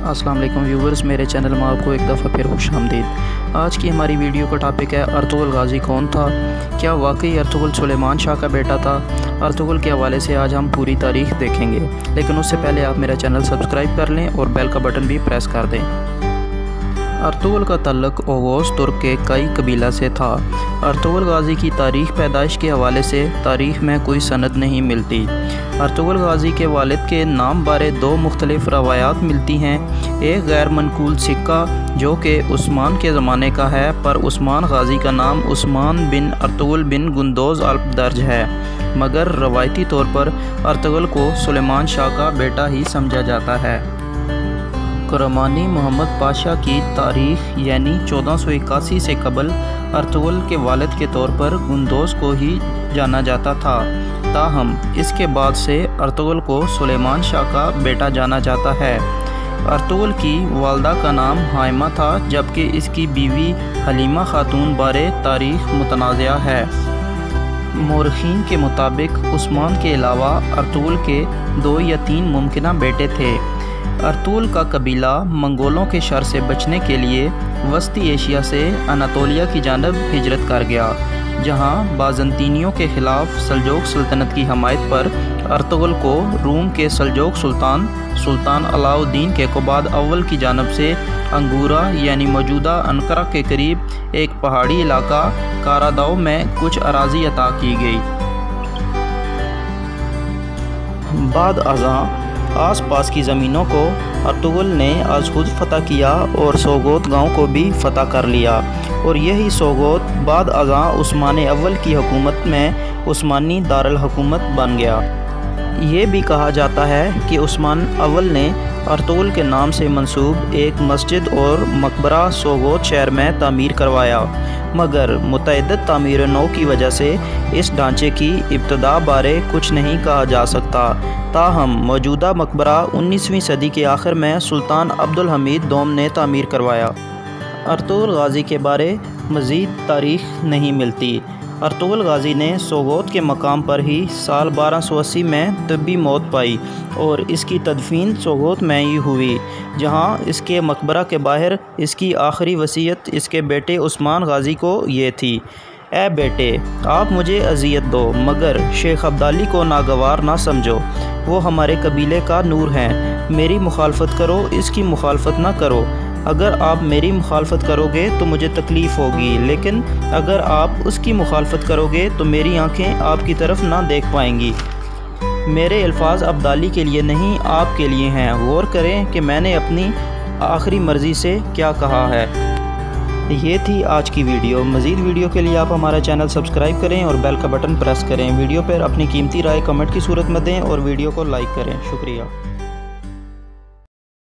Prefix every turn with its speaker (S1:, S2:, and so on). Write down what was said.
S1: वालेकुम व्यूवर्स, मेरे चैनल में आपको एक दफ़ा फिर खुश आमदीद। आज की हमारी वीडियो का टॉपिक है अर्तुगल गाज़ी कौन था? क्या वाकई अर्तुगल सुलेमान शाह का बेटा था? अर्तुगल के हवाले से आज हम पूरी तारीख देखेंगे। लेकिन उससे पहले आप मेरा चैनल सब्सक्राइब कर लें और बेल का बटन भी प्रेस कर दें। अर्तुगल का तल्लक ओगोस तुर्क के कई कबीला से था। अर्तुगल गाज़ी की तारीख पैदाइश के हवाले से तारीख में कोई सनद नहीं मिलती। अर्तुगल गाज़ी के वालिद के नाम बारे दो मुख्तलिफ़ रवायात मिलती हैं। एक गैर मनकूल सिक्का, जो कि उस्मान के ज़माने का है, पर उस्मान गाज़ी का नाम उस्मान बिन अर्तुगल बिन गुंदोज़ अल्प दर्ज है। मगर रवायती तौर पर अर्तुगल को सुलेमान शाह का बेटा ही समझा जाता है। करमानी मोहम्मद पाशा की तारीख यानी चौदह सौ इक्यासी से कबल अर्तुगल के वालद के तौर पर गुंदोज को ही जाना जाता था। ताहम, इसके बाद से अर्तुगल को सुलेमान शाह का बेटा जाना जाता है। अर्तुगल की वालदा का नाम हाइमा था, जबकि इसकी बीवी हलीमा खातून बारे तारीख मुतनाज़ है। मौरखीन के मुताबिक उस्मान के अलावा अर्तुगल के दो या तीन मुमकिन बेटे थे। अर्तुल का कबीला मंगोलों के शर से बचने के लिए वस्ती एशिया से अनातोलिया की जानब हिजरत कर गया, जहाँ बाजंतीनियों के ख़िलाफ़ सल्जोक सल्तनत की हमायत पर अर्तुगल को रूम के सल्जोक सुल्तान सुल्तान अलाउद्दीन के कुबाद अव्वल की जानब से अंगूरा यानी मौजूदा अनकरा के करीब एक पहाड़ी इलाका कारादाव में कुछ अराजी अता की गई। बाद अज़ा आस पास की ज़मीनों को अतुगल ने आज खुद फतह किया और सोगोत गाँव को भी फतह कर लिया। और यही सोगोत बाद अज़ा उस्मान अव्वल की हुकूमत में उस्मानी दारकूमत बन गया। ये भी कहा जाता है कि उस्मान अव्वल ने अर्तुगल के नाम से मंसूब एक मस्जिद और मकबरा सोगोत शहर में तमीर करवाया। मगर मुतद तमीर नौ की वजह से इस ढांचे की इब्तदा बारे कुछ नहीं कहा जा सकता। ताहम मौजूदा मकबरा 19वीं सदी के आखिर में सुल्तान अब्दुल हमीद दोम ने तमीर करवाया। अर्तुगल गाज़ी के बारे मज़ीद तारीख नहीं मिलती। अर्तुगल गाज़ी ने सोगोत के मकाम पर ही साल 1280 में तबी मौत पाई और इसकी तदफीन सोगोत में ही हुई, जहाँ इसके मकबरा के बाहर इसकी आखिरी वसीयत इसके बेटे उस्मान गाज़ी को ये थी। ए बेटे, आप मुझे अजियत दो, मगर शेख अब्दाली को नागवार ना समझो। वो हमारे कबीले का नूर हैं। मेरी मुखालफत करो, इसकी मुखालफत ना करो। अगर आप मेरी मुखालफत करोगे तो मुझे तकलीफ़ होगी, लेकिन अगर आप उसकी मुखालफत करोगे तो मेरी आँखें आपकी तरफ़ ना देख पाएँगी। मेरे अल्फाज अब्दाली के लिए नहीं, आपके लिए हैं। गौर करें कि मैंने अपनी आखिरी मर्ज़ी से क्या कहा है। ये थी आज की वीडियो। मज़ीद वीडियो के लिए आप हमारा चैनल सब्सक्राइब करें और बेल का बटन प्रेस करें। वीडियो पर अपनी कीमती राय कमेंट की सूरत में दें और वीडियो को लाइक करें। शुक्रिया।